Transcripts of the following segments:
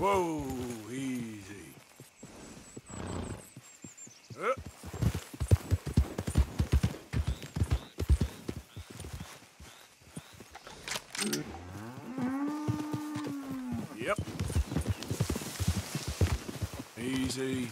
Whoa, easy. Up. Yep. Easy.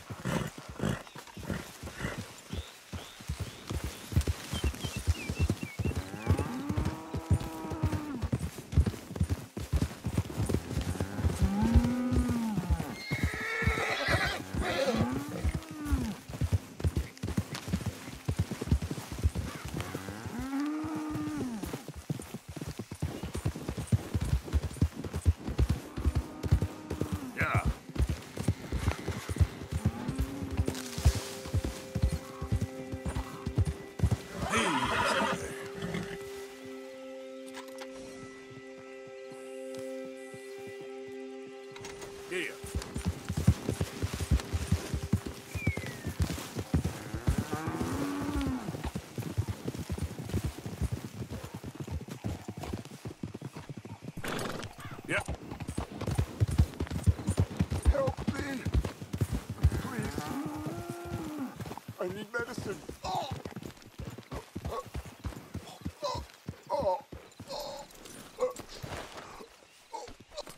Yeah. Help me! Please. I need medicine. Oh! Oh! Oh!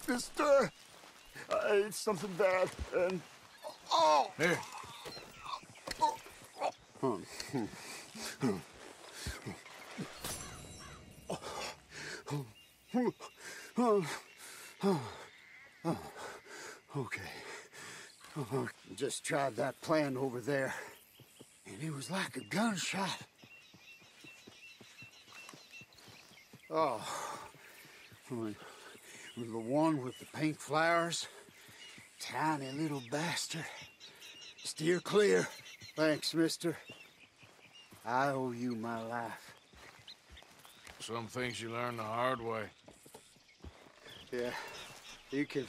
Mister! I ate something bad and. Oh! Here. Oh, oh, oh okay. Oh, oh, just tried that plan over there. And it was like a gunshot. Oh. With the one with the pink flowers. Tiny little bastard. Steer clear. Thanks, mister. I owe you my life. Some things you learn the hard way. Yeah, you can,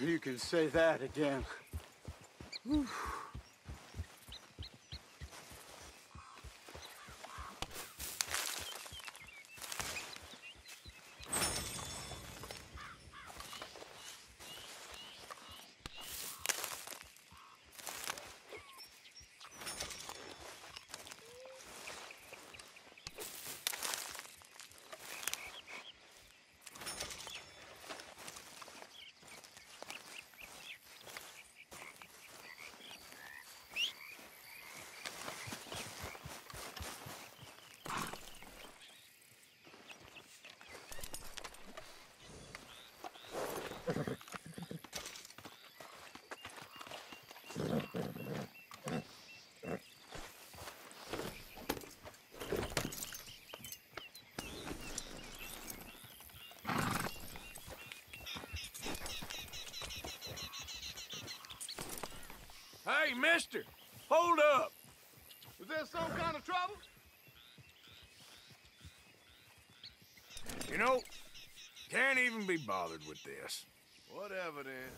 you can say that again. Hey, mister! Hold up! Is there some kind of trouble? You know, can't even be bothered with this. Whatever then.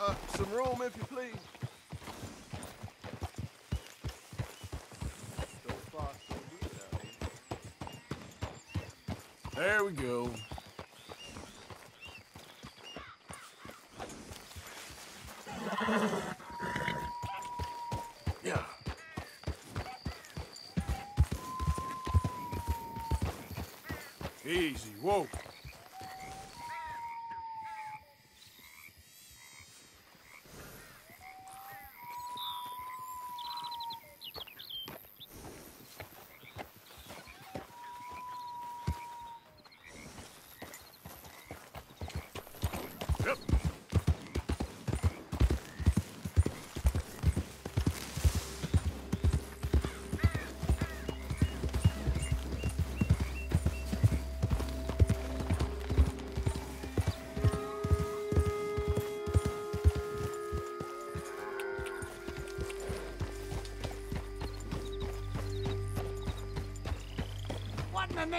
Uh, some room if you please. So far, so good. There we go. Yeah. Easy. Whoa.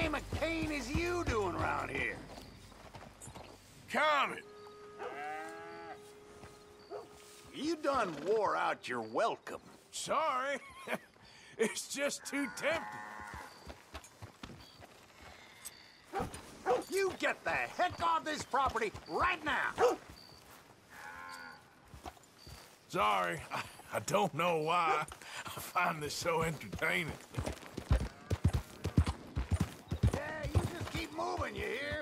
Name of Cain is you doing around here? Common. You done wore out your welcome. Sorry. it's just too tempting. You get the heck off this property right now! Sorry. I, I don't know why. I find this so entertaining. Yeah, you just moving, you hear?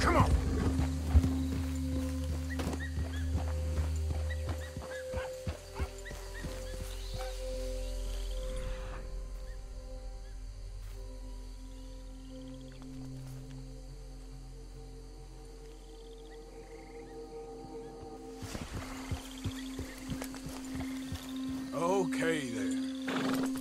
Come on. Okay there.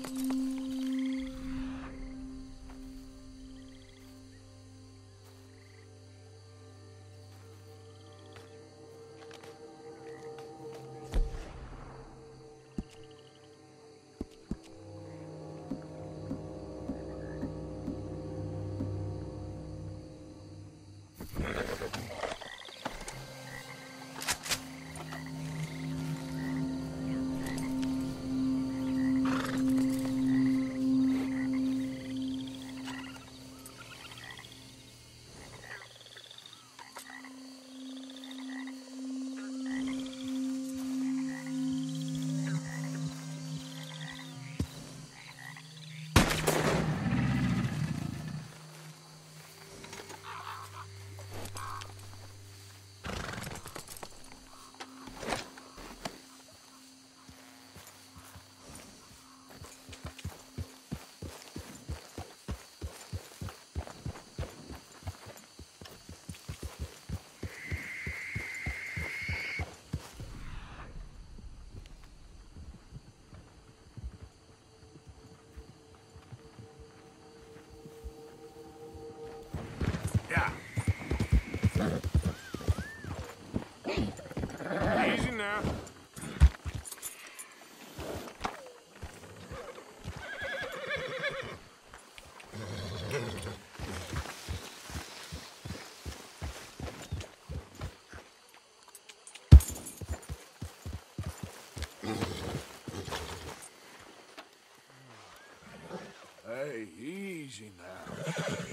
Hey, easy now.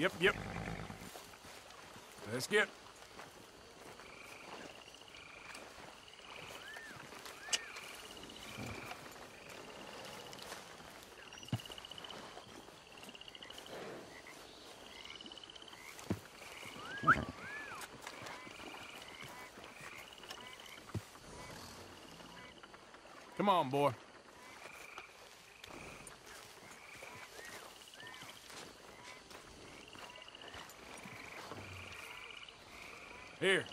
Yep, yep. Let's get. Come on, boy. Here,